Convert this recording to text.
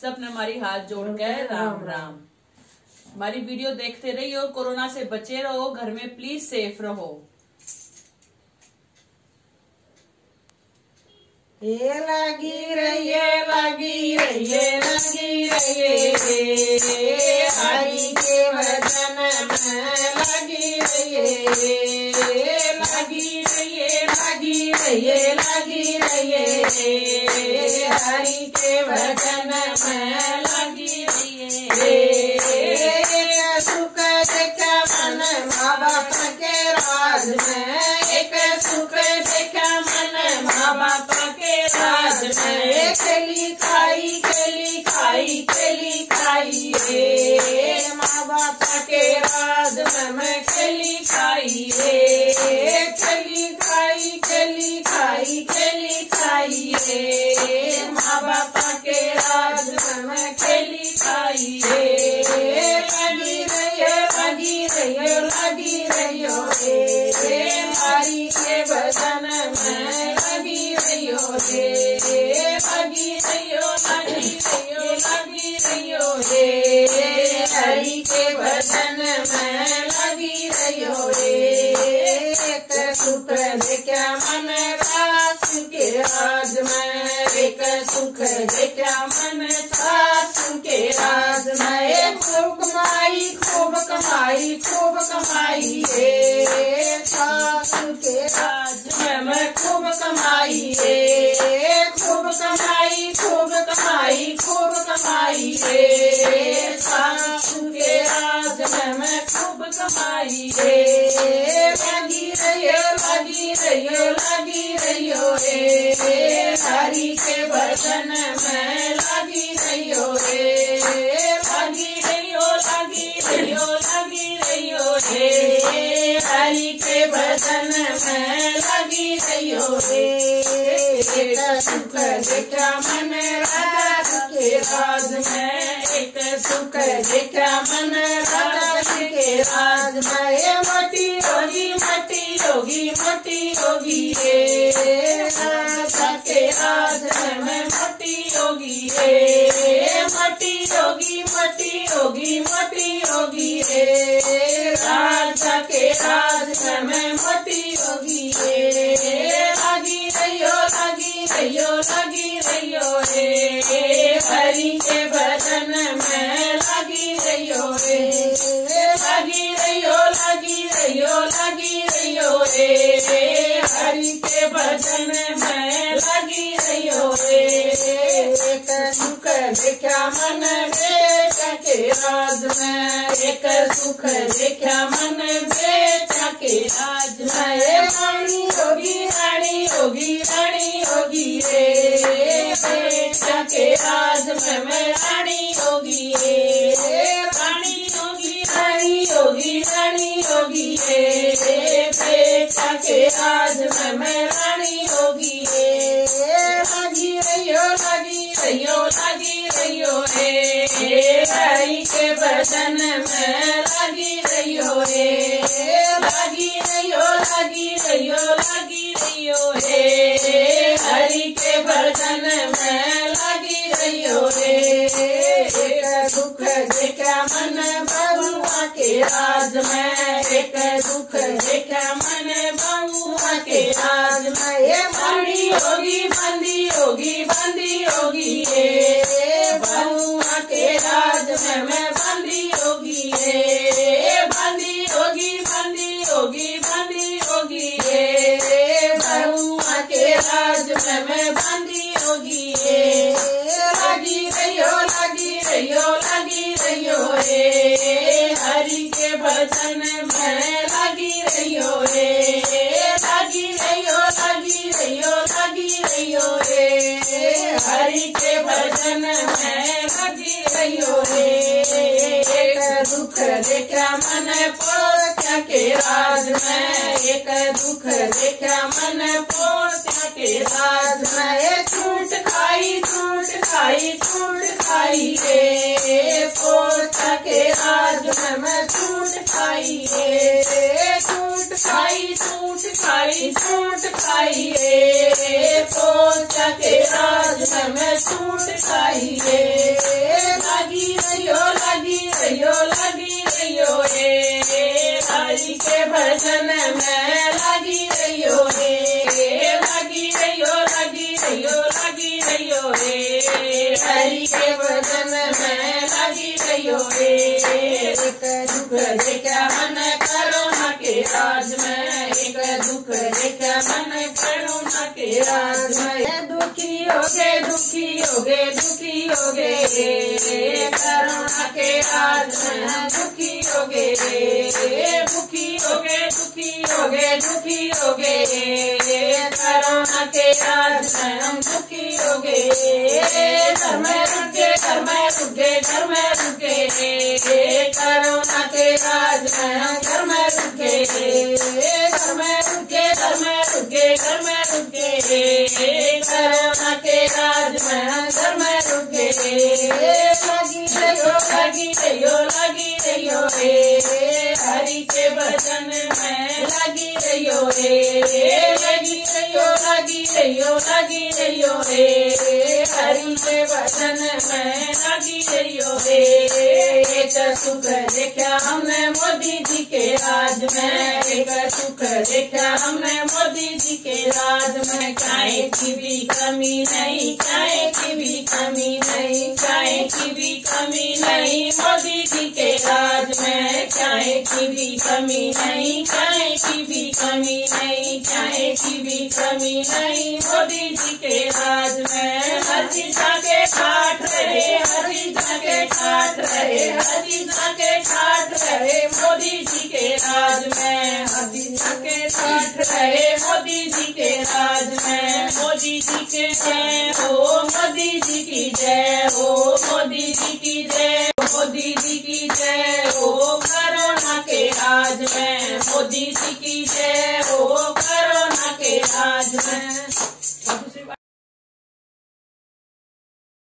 सबने हमारी हाथ जोड़ के राम राम। हमारी वीडियो देखते रहिए और कोरोना से बचे रहो घर में प्लीज़ सेफ़ रहो। ये लगी रहिए लगी रहिए लगी रहिए हरि के भजन में लगी रहिए लगी रहिए लगी रहिए लगी रहिए हरि के भजन कमाई खूब कमाई रे सास के राज में मैं खूब कमाई रे खूब कमाई खूब कमाई खूब कमाई रे सास के राज में मैं खूब कमाई रे लगी रहियो लगी रहियो लगी रहियो रे हरि के भजन में राजा में एक सुख देखा मन राज के राज में मटी होगी मटी होगी मटी होगी रे राज के राज में मटी होगी रे के भजन में लगी रहियो रे सुख देखा मन बेटा के राज में? एक सुख देखा मन बेटा के राज में? रानी होगी रानी होगी रानी होगी रे। बेटा के राज में मैं रानी होगी रे। रानी होगी रानी होगी रानी होगी रे। बेटा के राज में रे लगी रहियो लगी भजन में लगी रहियो रे। दुख देखा मन बबुआ के राज में, एक रे, हरि के भजन में लगी रहियो रे, लगी रहियो लगी रहियो लगी रहियो रे। हरि के भजन में लगी रहियो रे, एक दुख देखा मन पोत्या के राज में, एक दुख देखा मन पोत्या के राज में। छूट खाई छूट खाई छूट खाई रे। जन्म सूट खाइए सूट खाई सूट खाई सूट खाइए। पोचा के राज में खाई खाइए। लगी रहियो लगी रहियो लगी रहियो ए हरि के भजन में लगी रहियो के राज दुखी हो गए दुखी हो गए दुखी हो गए करुणा के में दुखी हो गए दुखी हो गए दुखी हो गए दुखी हो गए करुणा के में दुखी हो गए घर में रुके घर में रुके घर में रुके। करुणा के राज घर में रुके। घर में रुके करुणा के राज में घर में रुके। लगी रहियो लगी रहियो लगी रहियो रे। हरि के भजन में लगी रहियो रे। लगी रहियो लगी रहियो लगी रहियो रे। हरि के भजन में लगी रहियो रे। सुख देखा हमने मोदी जी के राज में। एक सुख देखा हमने मोदी जी के राज में। चाय की भी कमी नहीं चाय की भी कमी नहीं चाय की भी कमी नहीं, मोदी जी के राज में। चाय की भी कमी नहीं चाय की भी कमी नहीं चाय की भी कमी नहीं के मोदी जी की जय। हो मोदी जी की जय। मोदी जी की जय। हो करोना के राज में। मोदी जी की जय। हो करोना के राज में।